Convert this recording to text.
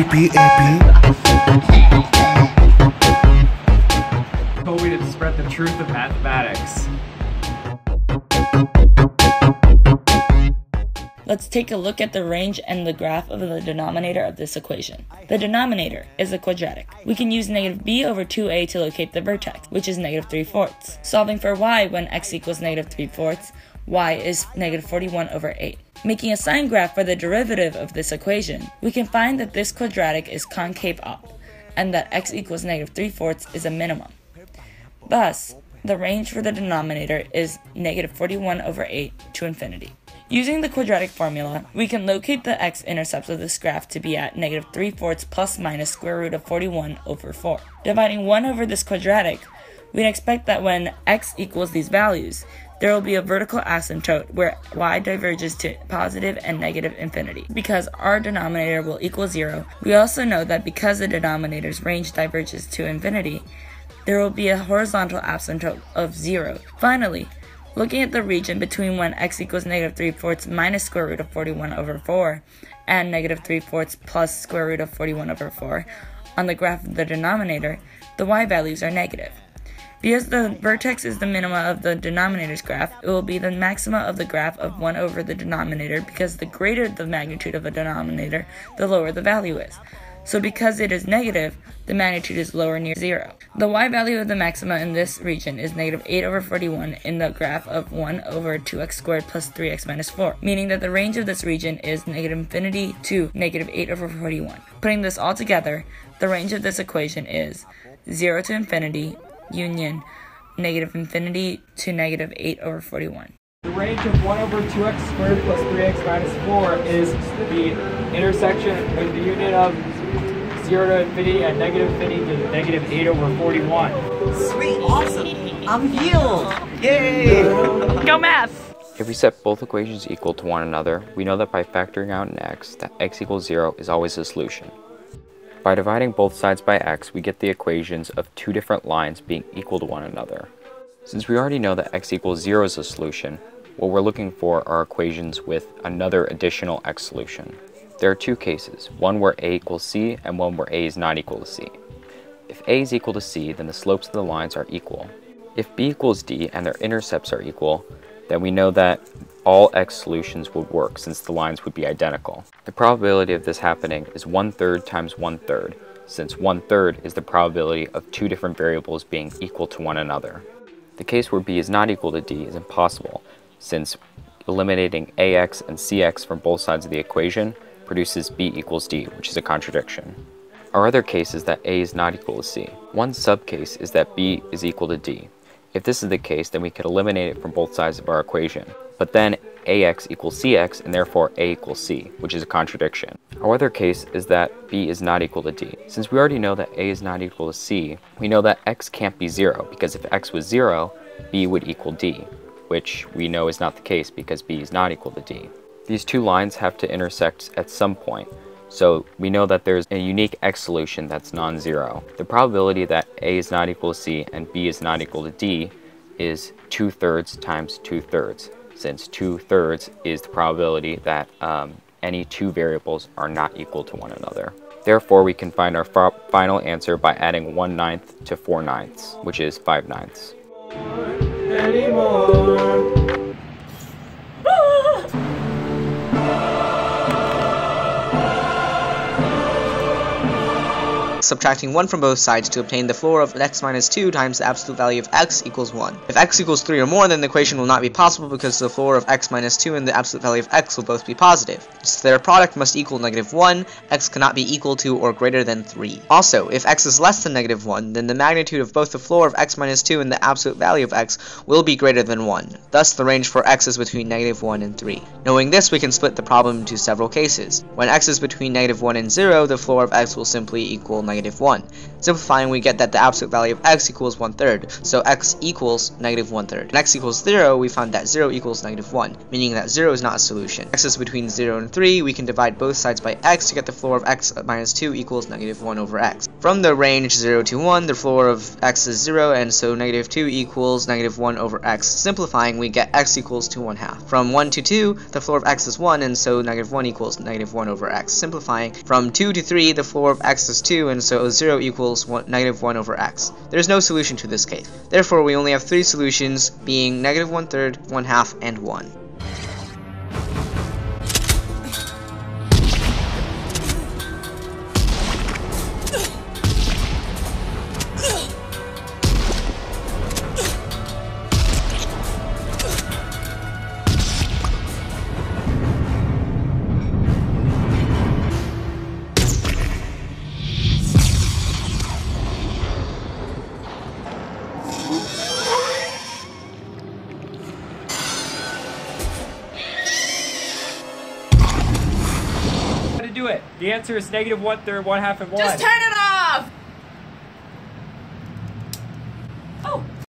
Creepy AP. told me to spread the truth of mathematics. Let's take a look at the range and the graph of the denominator of this equation. The denominator is a quadratic. We can use negative b over 2a to locate the vertex, which is negative 3 fourths. Solving for y when x equals negative 3 fourths, y is negative 41 over 8. Making a sign graph for the derivative of this equation, we can find that this quadratic is concave up, and that x equals negative 3 fourths is a minimum. Thus, the range for the denominator is negative 41 over 8 to infinity. Using the quadratic formula, we can locate the x-intercepts of this graph to be at negative 3 fourths plus minus square root of 41 over 4. Dividing 1 over this quadratic, we'd expect that when x equals these values, there will be a vertical asymptote where y diverges to positive and negative infinity. Because our denominator will equal 0, we also know that because the denominator's range diverges to infinity, there will be a horizontal asymptote of 0. Finally, Looking at the region between when x equals negative 3 fourths minus square root of 41 over 4 and negative 3 fourths plus square root of 41 over 4, on the graph of the denominator, the y values are negative. Because the vertex is the minima of the denominator's graph, it will be the maxima of the graph of 1 over the denominator because the greater the magnitude of a denominator, the lower the value is. So because it is negative, the magnitude is lower near zero. The y value of the maxima in this region is negative 8 over 41 in the graph of 1 over 2x squared plus 3x minus 4, meaning that the range of this region is negative infinity to negative 8 over 41. Putting this all together, the range of this equation is 0 to infinity, union, negative infinity to negative 8 over 41. The range of 1 over 2x squared plus 3x minus 4 is the intersection of the unit of 0 to infinity and negative infinity to negative 8 over 41. Sweet, awesome. I'm healed. Yay! Go math! If we set both equations equal to one another, we know that by factoring out an x, that x equals 0 is always the solution. By dividing both sides by x, we get the equations of two different lines being equal to one another. Since we already know that x equals 0 is a solution, what we're looking for are equations with another additional x solution. There are two cases, one where a equals c and one where a is not equal to c. If a is equal to c, then the slopes of the lines are equal. If b equals d and their intercepts are equal, then we know that all x solutions would work since the lines would be identical. The probability of this happening is one third times one third, since one third is the probability of two different variables being equal to one another. The case where b is not equal to d is impossible, since eliminating ax and cx from both sides of the equation produces b equals d, which is a contradiction. Our other case is that a is not equal to c. One subcase is that b is equal to d. If this is the case, then we could eliminate it from both sides of our equation. But then ax equals cx, and therefore a equals c, which is a contradiction. Our other case is that b is not equal to d. Since we already know that a is not equal to c, we know that x can't be 0, because if x was 0, b would equal d, which we know is not the case because b is not equal to d. These two lines have to intersect at some point, so we know that there's a unique x solution that's non-zero. The probability that a is not equal to c and b is not equal to d is 2 thirds times 2 thirds, since 2 thirds is the probability that um, any two variables are not equal to one another. Therefore, we can find our final answer by adding 1 ninth to 4 ninths, which is 5 ninths. Anymore. Subtracting 1 from both sides to obtain the floor of x minus 2 times the absolute value of x equals 1. If x equals 3 or more, then the equation will not be possible because the floor of x minus 2 and the absolute value of x will both be positive. So their product must equal negative 1, x cannot be equal to or greater than 3. Also, if x is less than negative 1, then the magnitude of both the floor of x minus 2 and the absolute value of x will be greater than 1. Thus, the range for x is between negative 1 and 3. Knowing this, we can split the problem into several cases. When x is between negative 1 and 0, the floor of x will simply equal negative negative 1. Simplifying, we get that the absolute value of x equals 1 third, so x equals negative 1 third. And x equals 0, we find that 0 equals negative 1, meaning that 0 is not a solution. x is between 0 and 3, we can divide both sides by x to get the floor of x minus 2 equals negative 1 over x. From the range 0 to 1, the floor of x is 0, and so negative 2 equals negative 1 over x. Simplifying, we get x equals 2 1 half. From 1 to 2, the floor of x is 1, and so negative 1 equals negative 1 over x. Simplifying, from 2 to 3, the floor of x is 2, and so 0 equals one, negative 1 over x. There is no solution to this case. Therefore, we only have three solutions, being negative 1 third, 1 half, and 1. It? The answer is negative one third, one half, and one. Just turn it